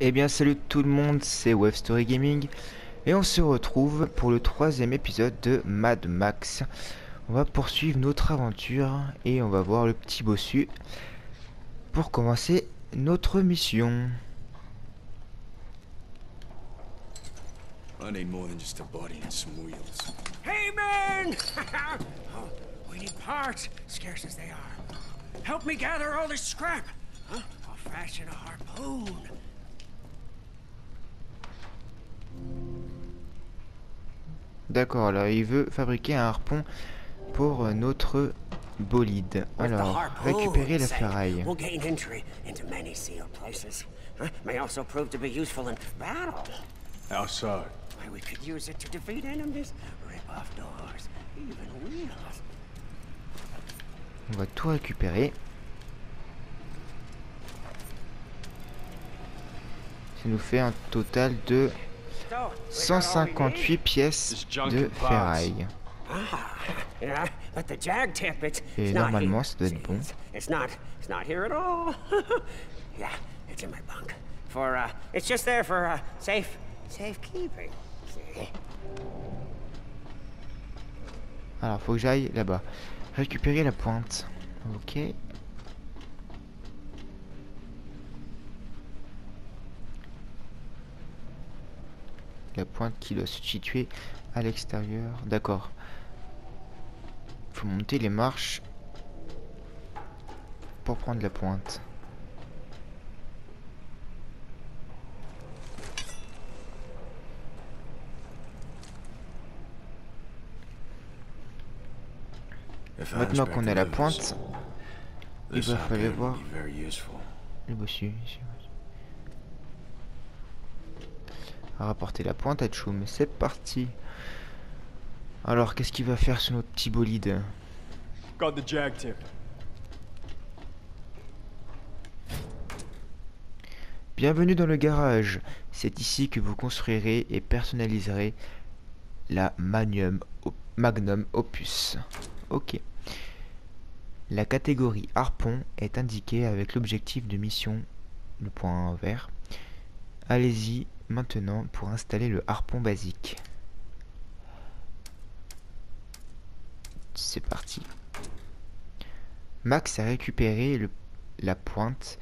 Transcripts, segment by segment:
Eh bien salut tout le monde, c'est Web Story Gaming et on se retrouve pour le troisième épisode de Mad Max. On va poursuivre notre aventure et on va voir le petit bossu pour commencer notre mission. I need more than just a body and some wheels. Hey, man! oh, we need parts, scarce as they are. Help me gather all this scrap. Huh? I'll fashion a harpoon. D'accord, alors il veut fabriquer un harpon pour euh, notre bolide. Alors, récupérer la ferraille. Outside. We could use it to defeat enemies, rip off doors, even wheels. On va tout récupérer. Ça nous fait un total de So, we got all we 158 need. pièces de ferraille. Ah, Et normalement, here. ça doit être bon. It's, it's not, it's not here at all. yeah, it's in my bunk. For, it's just there for, safe, safekeeping. See? Alors, faut que j'aille là-bas. Récupérer la pointe. Ok. La pointe qui doit se situer à l'extérieur. D'accord. Faut monter les marches pour prendre la pointe. Maintenant qu'on a la pointe, il va falloir voir le bossu. ici. À rapporter la pointe à Tchoum. C'est parti. Alors, qu'est-ce qu'il va faire sur notre petit bolide? Got the jag tip. Bienvenue dans le garage. C'est ici que vous construirez et personnaliserez la Magnum, Op- Magnum Opus. Ok. La catégorie harpon est indiquée avec l'objectif de mission, le point vert. Allez-y maintenant pour installer le harpon basique. C'est parti. Max a récupéré le- la pointe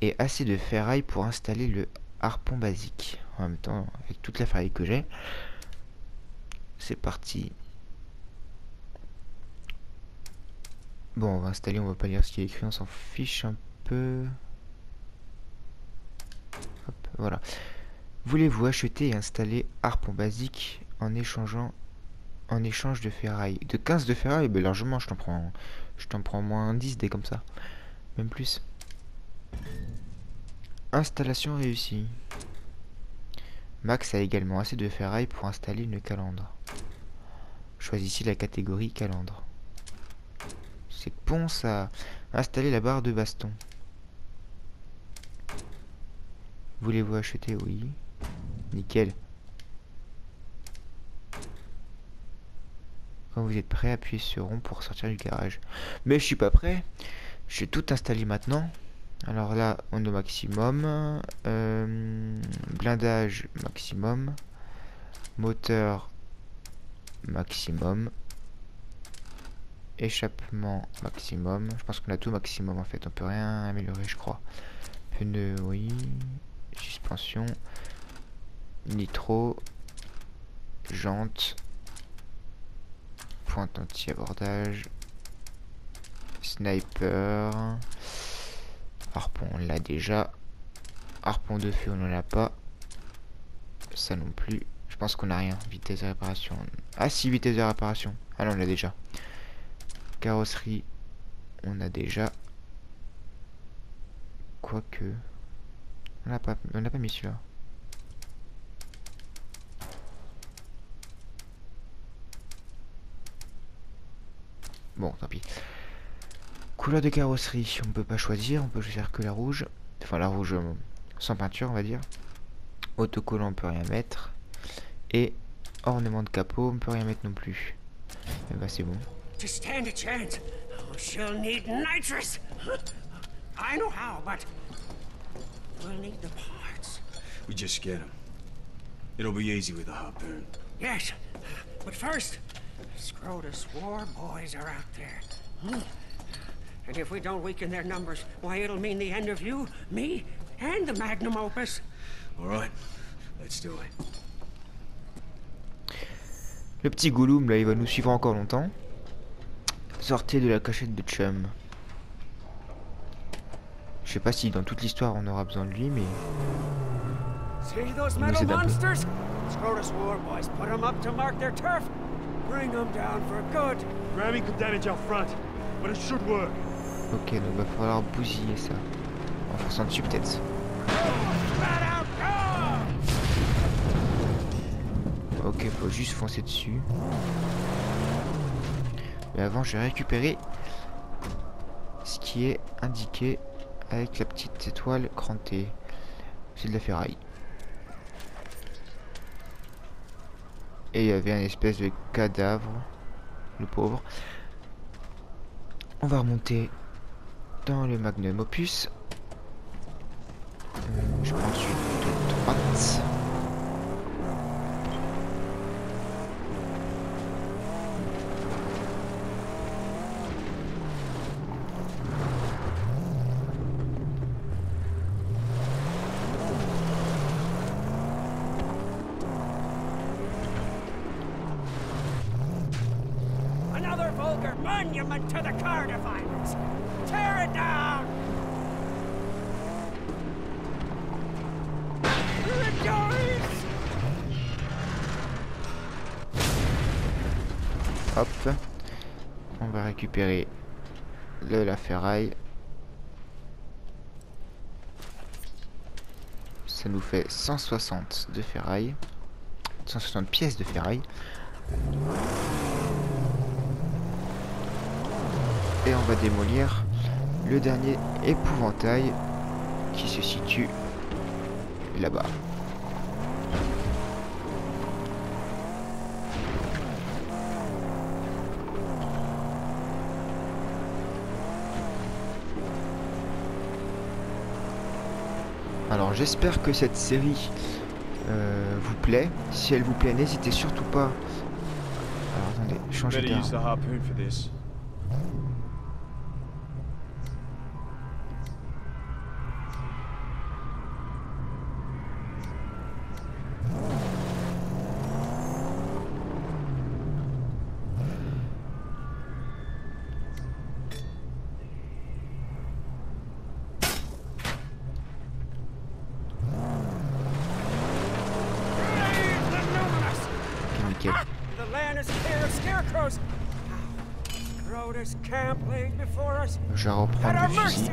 et assez de ferraille pour installer le harpon basique. En même temps, avec toute la ferraille que j'ai, c'est parti. Bon, on va installer, on va pas lire ce qui est écrit, on s'en fiche un peu. Hop, voilà. Voulez-vous acheter et installer harpon basique en échangeant en échange de ferraille? De 15 de ferraille, ben largement, je t'en prends je t'en prends moins 10 des comme ça. Même plus. Installation réussie. Max a également assez de ferraille pour installer une calandre. Choisissez la catégorie calandre. C'est bon ça. Installer la barre de baston. Voulez-vous acheter? Oui. Nickel. Quand vous êtes prêt, appuyez sur rond pour sortir du garage. Mais je suis pas prêt. Je vais tout installer maintenant. Alors là, on est au maximum. Euh, blindage maximum. Moteur maximum. Échappement maximum. Je pense qu'on a tout maximum en fait. On peut rien améliorer, je crois. Pneu, oui. Suspension. Nitro. Jante. Pointe anti-abordage. Sniper. Harpon, on l'a déjà. Harpon de feu, on n'en a pas. Ça non plus. Je pense qu'on a rien. Vitesse de réparation. Ah si, vitesse de réparation. Ah non, on l'a déjà. Carrosserie, on a déjà. Quoique. On n'a pas, on pas mis celui-là. Bon, tant pis. Couleur de carrosserie, on peut pas choisir, on peut choisir que la rouge. Enfin la rouge euh, sans peinture on va dire. Autocollant on peut rien mettre. Et ornement de capot on peut rien mettre non plus. Et bah c'est bon. To stand a chance, oh, she'll need nitrous. I know how, but we'll need the parts. We just get him. It'll be easy with a harpoon. Yes, but first, Scrotus war boys are out there. Hmm? And if we don't weaken their numbers, why, it'll mean the end of you, me, and the magnum opus. All right, let's do it. Le petit Gollum, là, il va nous suivre encore longtemps. Sortez de la cachette de Chum. Je sais pas si dans toute l'histoire on aura besoin de lui, mais See those metal monsters? Scrotus war boys put them up to mark their turf. Bring them down for good. Ramming could damage our front, but it should work. ok, donc va falloir bousiller ça. En forçant dessus peut-être. Ok, faut juste foncer dessus. Mais avant, je vais récupérer ce qui est indiqué avec la petite étoile crantée. C'est de la ferraille. Et il y avait un espèce de cadavre. Le pauvre. On va remonter dans le magnum opus. Euh, je prends celui de droite. To the. Tear it down! Hop. On va récupérer le la ferraille. Ça nous fait 160 de ferraille. 160 pièces de ferraille. Et on va démolir le dernier épouvantail qui se situe là-bas. Alors j'espère que cette série euh, vous plaît. Si elle vous plaît, n'hésitez surtout pas. Alors attendez, the d'arme. Je vais reprendre le fusil.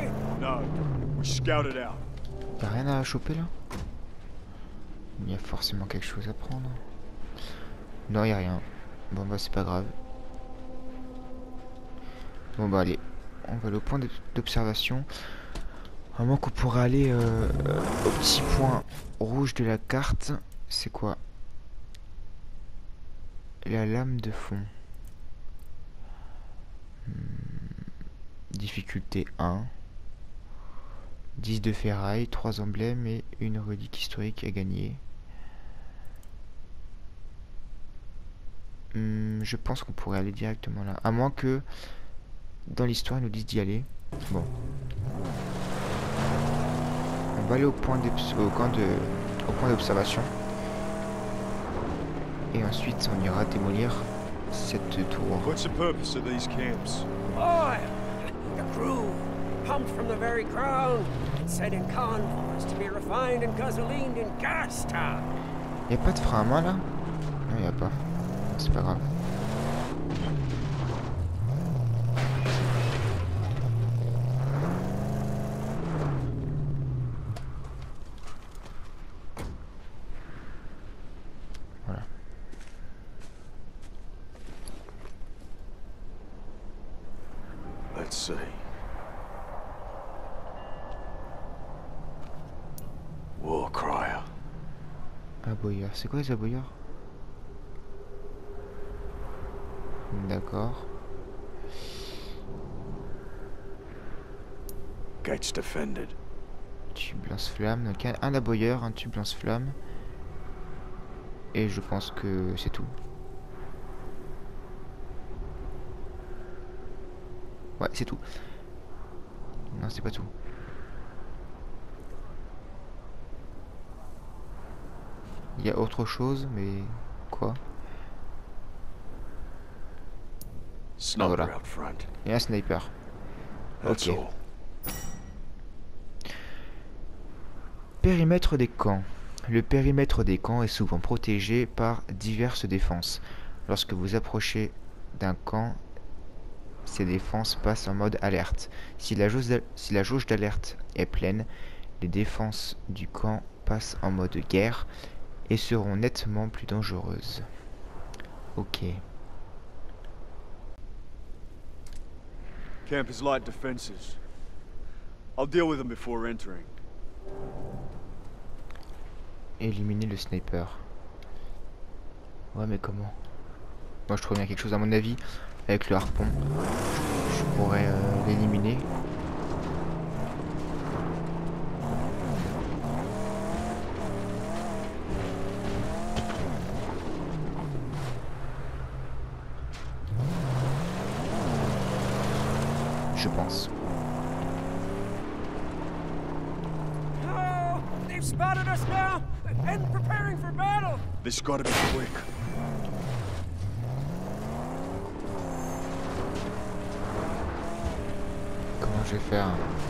Y'a rien à choper là? Il y a forcément quelque chose à prendre. Non, y a rien. Bon bah c'est pas grave. Bon bah allez, on va aller au point d'ob- d'observation. À moins qu'on pourrait aller euh, euh, au petit point rouge de la carte. C'est quoi? La lame de fond. Hmm, Difficulté 1. 10 de ferraille, 3 emblèmes et une relique historique à gagner. Hmm, je pense qu'on pourrait aller directement là. À moins que dans l'histoire ils nous disent d'y aller. Bon. On va aller au point d'observation. Et ensuite on ira démolir cette tour. What's the purpose of these camps? Oil! The crew, pumped from the very ground, and sent in convoys to be refined and gasolined in Gastown. Y a pas de frein à main là Non y a pas. C'est pas grave. C'est quoi les aboyeurs D'accord. Gates defended. tube lance-flamme. Donc un, un aboyeur, un tube lance-flamme. Et je pense que c'est tout. Ouais, c'est tout. Non, c'est pas tout. Il y a autre chose, mais quoi? Sniper voilà. Et un sniper. Ok. Périmètre des camps. Le périmètre des camps est souvent protégé par diverses défenses. Lorsque vous approchez d'un camp, ces défenses passent en mode alerte. Si la jauge d'alerte est pleine, les défenses du camp passent en mode guerre et seront nettement plus dangereuses. Ok. Camp has light defenses. I'll deal with them before entering. Éliminer le sniper. Ouais, mais comment? Moi, je trouve bien quelque chose à mon avis. Avec le harpon, je pourrais euh, l'éliminer. Je pense. Oh, they've spotted us now and preparing for battle. This gotta be quick. Comment je vais faire?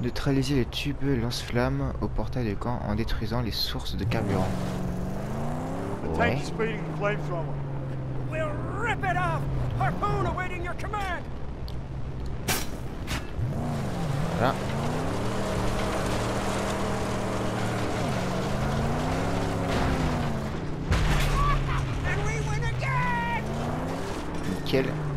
Neutraliser les tubes lance-flammes au portail de camp en détruisant les sources de carburant. Ouais. is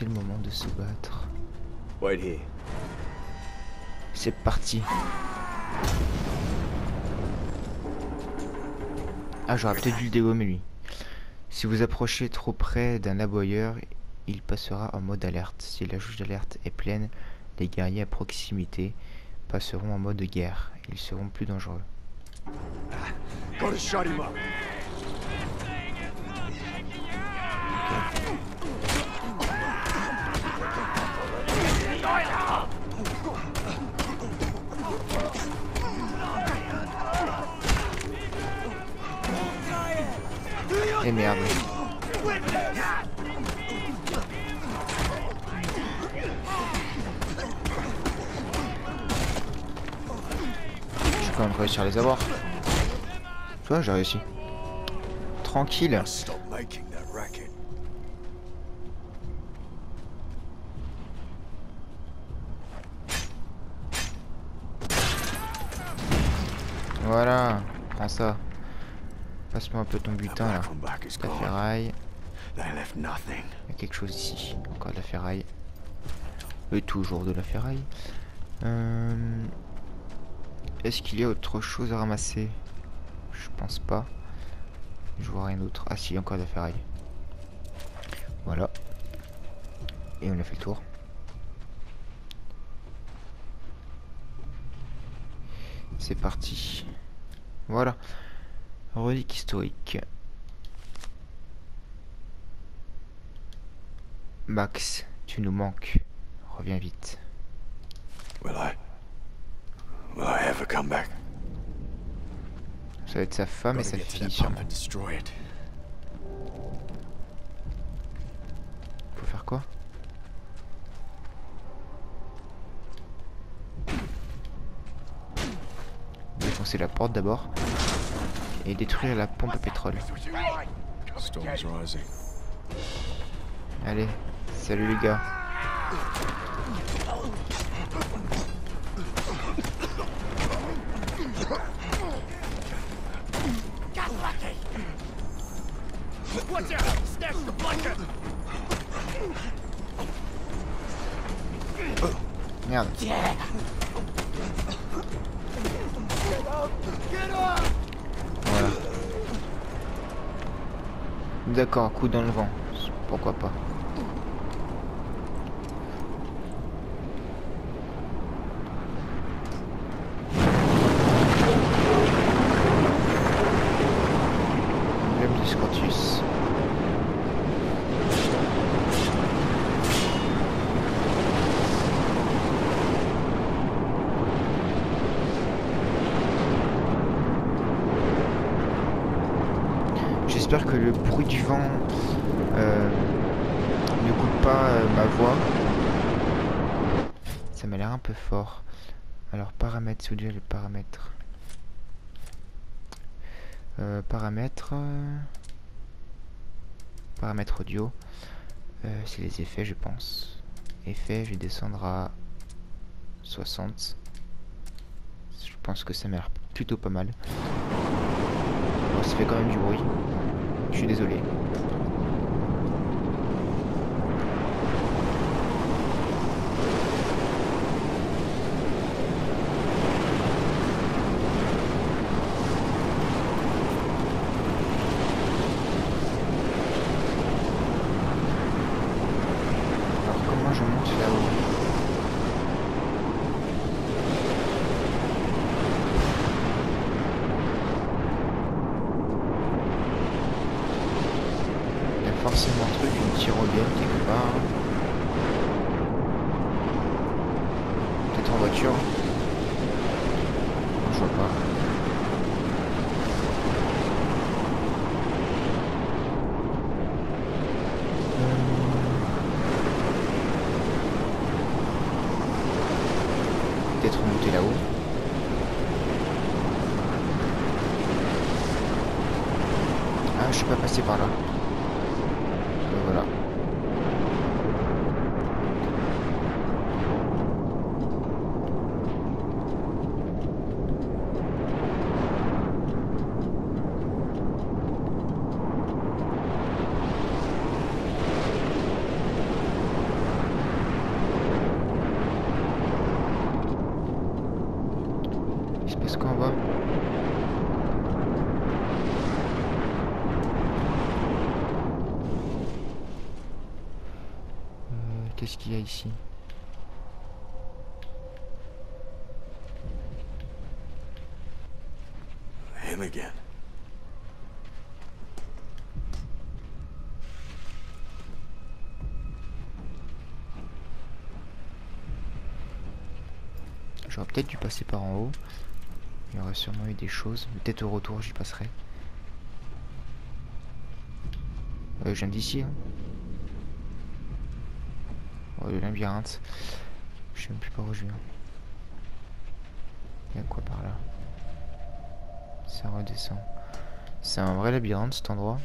c'est le moment de se battre. Here. C'est parti. Ah, j'aurais peut-être dû le dégommer lui. Si vous approchez trop près d'un aboyeur, il passera en mode alerte. Si la jauge d'alerte est pleine, les guerriers à proximité passeront en mode guerre. Ils seront plus dangereux. Merde. J'ai quand même réussi à les avoir. Tu vois, j'ai réussi. Tranquille. Voilà. Prends ça. Passe-moi un peu ton butin là. La ferraille. Il y a quelque chose ici. Encore de la ferraille. Et toujours de la ferraille. Euh, Est-ce qu'il y a autre chose à ramasser? Je pense pas. Je vois rien d'autre. Ah si, encore de la ferraille. Voilà. Et on a fait le tour. C'est parti. Voilà. Relique historique. Max, tu nous manques. Reviens vite. Will I? Will I ever come back? Ça va être sa femme et sa fille sûrement. Faut faire quoi? Défoncer la porte d'abord. Et détruire la pompe à pétrole. Storm's rising. Allez, salut les gars. Merde. Voilà. D'accord, coup dans le vent. Pourquoi pas. J'espère que le bruit du vent euh, ne coupe pas euh, ma voix. Ça m'a l'air un peu fort. Alors paramètres, si vous voulez les paramètres? Euh, paramètres. paramètres audio. C'est les effets, je pense. Effets, je vais descendre à 60. Je pense que ça m'a l'air plutôt pas mal. Bon, ça fait quand même du bruit. Je suis désolé. Alors comment je monte là-haut Il y a forcément un truc, une tyrolienne quelque part. Peut-être en voiture. Non, je vois pas. Euh, Peut-être monter là-haut. Ah, je suis pas passé par là. Euh, voilà. Il se passe quoi en bas Euh, Qu'est-ce qu'il y a ici Him again. J'aurais peut-être dû passer par en haut. Il y aurait sûrement eu des choses. Peut-être au retour, j'y passerai. Euh, je viens d'ici. Hein. Oh, le labyrinthe. Je sais même plus par où je viens. Il y a quoi par là? Ça redescend. C'est un vrai labyrinthe cet endroit.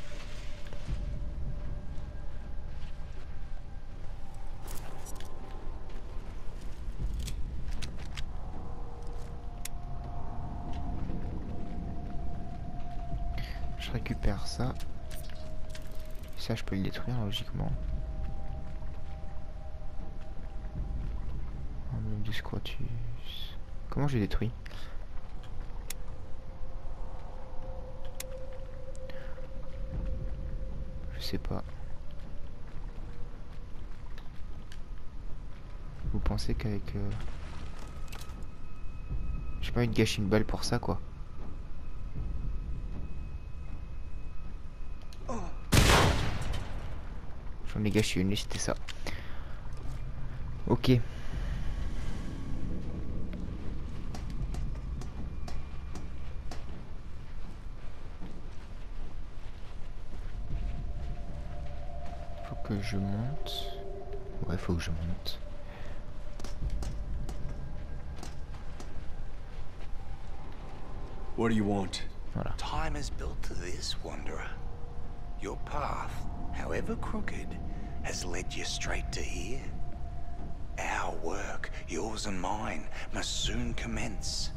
Je récupère ça. Ça, je peux le détruire logiquement. Du Squatus. Comment je le détruis Je sais pas. Vous pensez qu'avec... Euh... J'ai pas envie de gâcher une balle pour ça, quoi. J'en ai gâché une c'était ça. Ok. Je monte. Ouais, faut que je monte. What do you want? Voilà. Time is built to this, Wanderer. Your path, however crooked, has led you straight to here. Our work, yours and mine, must soon commence.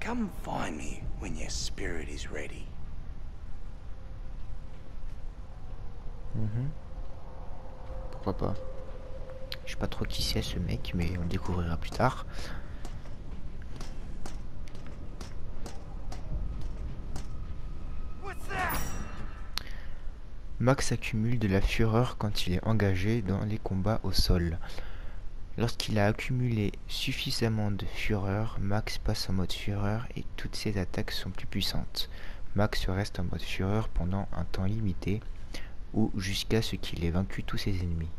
Come find me when your spirit is ready. Mhm. Pourquoi pas Je sais pas trop qui c'est ce mec, mais on le découvrira plus tard. Max accumule de la fureur quand il est engagé dans les combats au sol. Lorsqu'il a accumulé suffisamment de fureur, Max passe en mode fureur et toutes ses attaques sont plus puissantes. Max reste en mode fureur pendant un temps limité ou jusqu'à ce qu'il ait vaincu tous ses ennemis.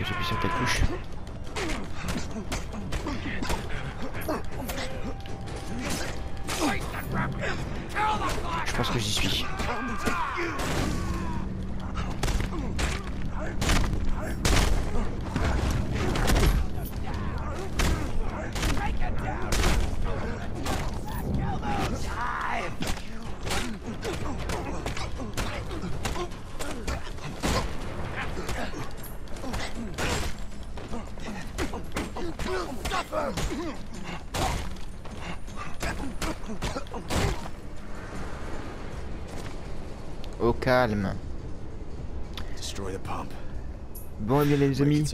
J'appuie sur ta touche. Je pense que j'y suis. Calme. Destroy the pump. Bon, et bien les amis,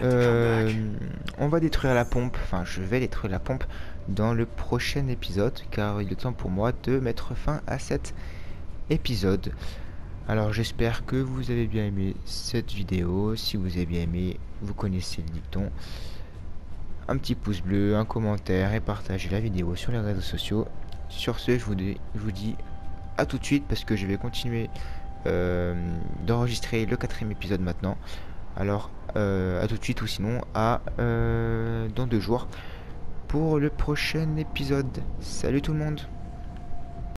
Euh, on va détruire la pompe, enfin je vais détruire la pompe dans le prochain épisode car il est temps pour moi de mettre fin à cet épisode. Alors j'espère que vous avez bien aimé cette vidéo, si vous avez bien aimé, vous connaissez le dicton. Un petit pouce bleu, un commentaire et partagez la vidéo sur les réseaux sociaux. Sur ce, je vous dis, je vous dis à tout de suite parce que je vais continuer euh, d'enregistrer le quatrième épisode maintenant. Alors euh, à tout de suite ou sinon à euh, dans deux jours pour le prochain épisode. Salut tout le monde